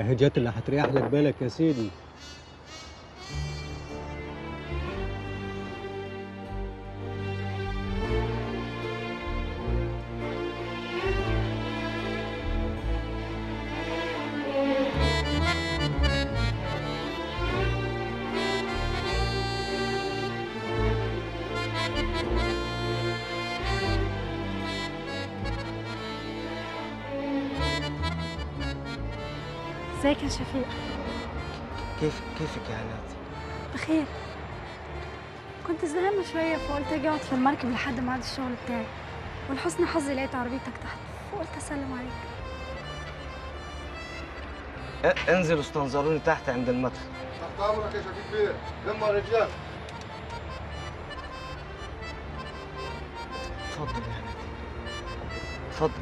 اهي جت اللي هتريح لك بالك يا سيدي. ازيك يا شفيق؟ كيف كيفك يا هلا بخير. كنت زهقانه شوية فقلت أجي أقعد في المركب لحد ميعاد الشغل بتاعي. ولحسن حظي لقيت عربيتك تحت فقلت أسلم عليك. انزل استنظروني تحت عند المدخل. تحت أمرك يا شفيق بيه لما الرجال اتفضل يا هلا اتفضل